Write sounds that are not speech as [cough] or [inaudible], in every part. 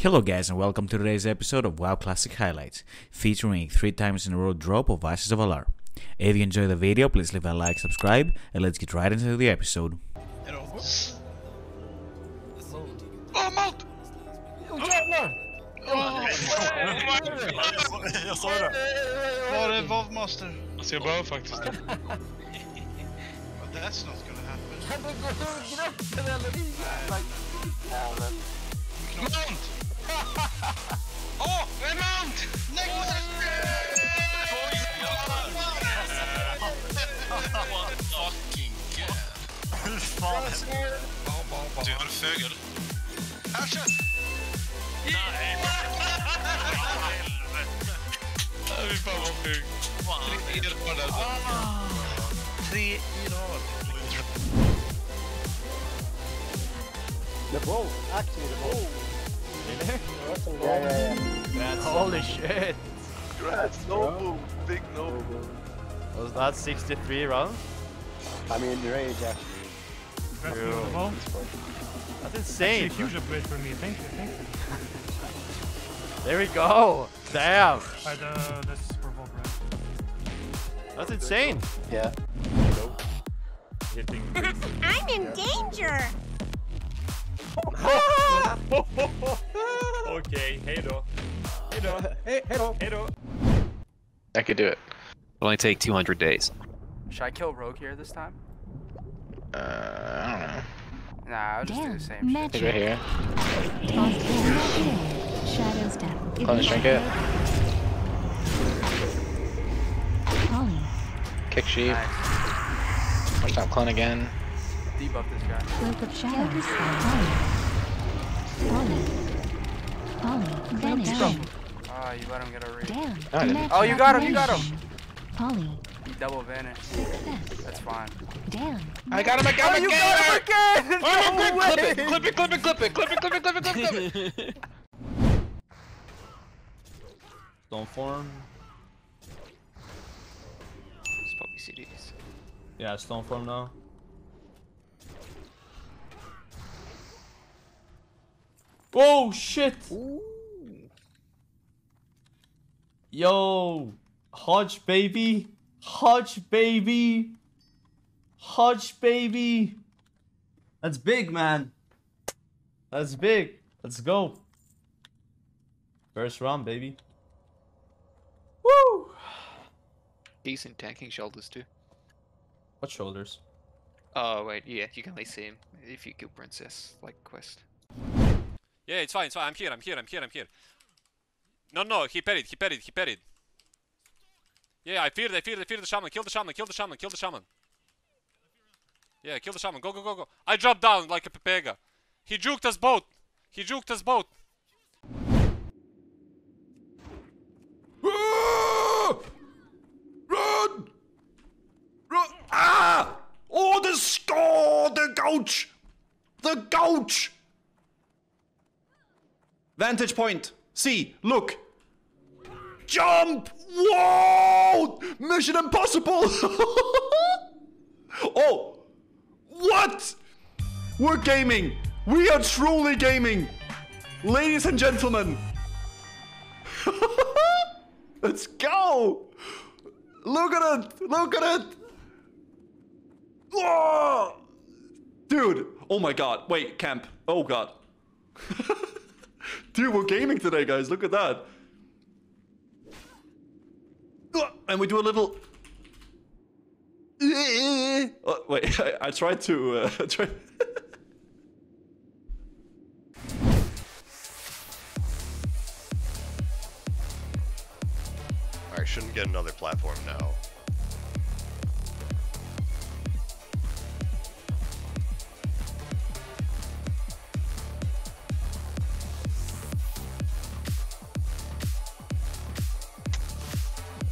Hello guys and welcome to today's episode of WoW Classic Highlights, featuring a 3 times in a row drop of Ashes of Al'Ar. If you enjoyed the video, please leave a like, subscribe, and let's get right into the episode. That's not gonna happen. [laughs] Åh, en mount! Fucking. Hur fan? Du, har fögel? Ashes! Nej. Fy fan vad feg. Tre i rad alltså. Tre i rad. The boat, actually the boat. Really? Yeah, yeah, yeah. Holy shit! Congrats, no Big no. Was that 63 rounds? I mean, the rage actually. That's Yo. beautiful. This point. That's Actually, a insane. huge upgrade for me. Thank you, thank you. There we go. Damn. Alright, uh, this is for That's insane. Yeah. Hitting. [laughs] I'm in danger. [laughs] [laughs] Okej, hej då. Hej då. Hey, hello. Hej då. I could do it. It'll only take 200 days. Should I kill Rogue here this time? Uh, I don't know. Nah, I'll just do the same shit. He's right here. Shadow's death. Clone trinket. Holly. Kick sheep. Nice. Watch out, clone again. Debuff this guy. Cloak of shadows. Holly. Holly. Holly. Vanish. Oh, you let him get a read. Damn. I didn't. Magic Oh, you got him, you got him. vanish. Holly. Double vanish. Success. That's fine. Damn. I got him again! Oh, you got him again! [laughs] Oh, clip it, clip it, clip it, clip it, clip it, clip it, clip it, clip it, clip it. [laughs] Stone form. It's Poppy CDs. Yeah, stone form now. Oh shit! Yo, Hodge baby, Hodge baby, Hodge baby. That's big, man. That's big. Let's go. First round, baby. Woo! Decent tanking shoulders too. What shoulders? Oh wait, yeah, you can only see him if you kill princess, like quest. Yeah, it's fine, it's fine. I'm here, I'm here, I'm here, I'm here. No, no, he parried, he parried, he parried. Yeah, I feared, I feared, I feared the shaman. Kill the shaman, kill the shaman, kill the shaman. Yeah, kill the shaman. Go, go, go, go. I dropped down like a pepega. He juked us both. He juked us both. Run! Run! Ah! Oh, the score! The gouge! The gouge! Vantage point. See, look. Jump! Whoa! Mission impossible! [laughs] oh! What? We're gaming! We are truly gaming! Ladies and gentlemen! [laughs] Let's go! Look at it! Look at it! Whoa! Dude! Oh my god. Wait, camp. Oh god. [laughs] Dude, we're gaming today, guys. Look at that. Ah, And we do a little. Oh, wait, [laughs] I, I tried to. Uh, [laughs] try... Shouldn't get another platform now.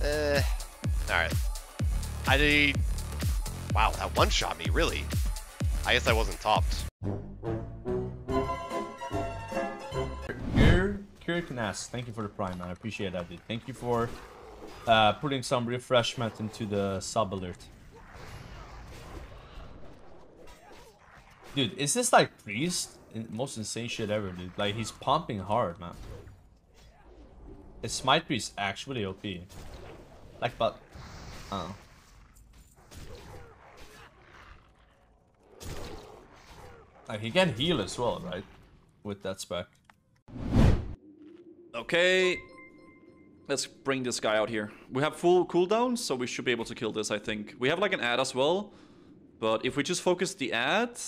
Uh, alright. I did. Wow, that one shot me, really. I guess I wasn't topped. Here, Kirknas, thank you for the prime, man. I appreciate that, dude. Thank you for uh, putting some refreshment into the sub alert. Dude, is this like priest? most insane shit ever, dude. Like he's pumping hard, man. His smite is actually OP. Like, but, oh. Like he can heal as well, right? With that spec. Okay. Let's bring this guy out here. We have full cooldown, so we should be able to kill this, I think. We have like an ad as well. But if we just focus the ad...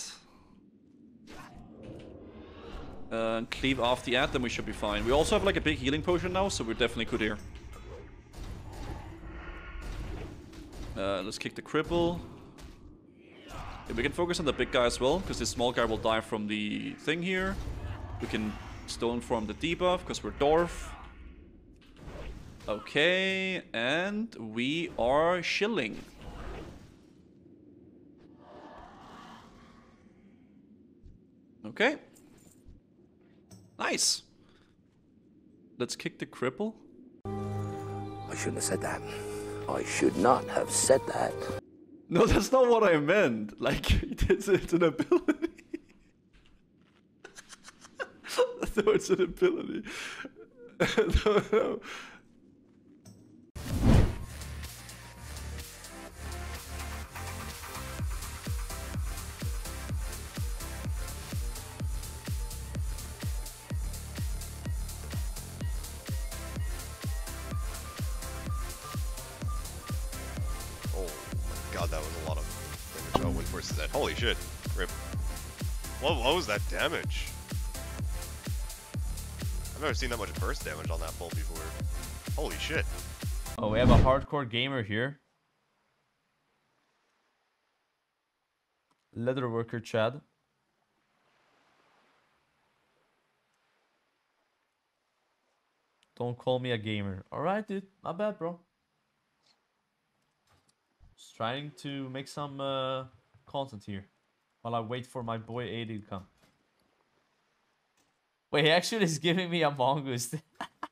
Uh, cleave off the ad, then we should be fine. We also have like a big healing potion now, so we're definitely good here. Uh, let's kick the cripple. Yeah, we can focus on the big guy as well, because this small guy will die from the thing here. We can stone form the debuff, because we're Dwarf. Okay, and we are shilling. Okay. Nice. Let's kick the cripple. I shouldn't have said that. I should not have said that. No, that's not what I meant. Like, [laughs] it's, it's an ability. [laughs] no, it's an ability. [laughs] no, no. Where's that? Holy shit. Rip. What, what was that damage? I've never seen that much burst damage on that bolt before. Holy shit. Oh, we have a hardcore gamer here. Leather worker Chad. Don't call me a gamer. Alright, dude. Not bad, bro. Just trying to make some uh, content here. While I wait for my boy AD to come. Wait, he actually is giving me a mongoose.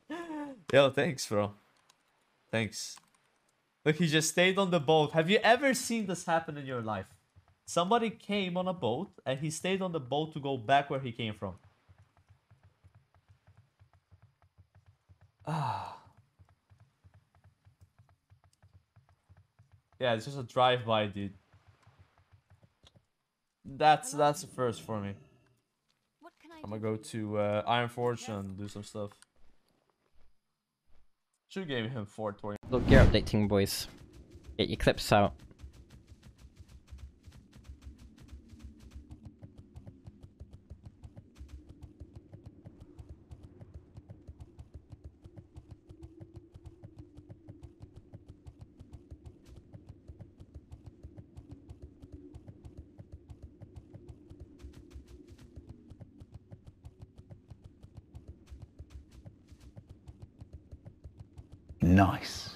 [laughs] Yo, thanks, bro. Thanks. Look, he just stayed on the boat. Have you ever seen this happen in your life? Somebody came on a boat and he stayed on the boat to go back where he came from. Ah. [sighs] Yeah, it's just a drive-by, dude. That's that's the first for me. I'm gonna go to uh, Ironforge and do some stuff. Should give him 420. Look, gear updating, boys. Get your clips out. Nice.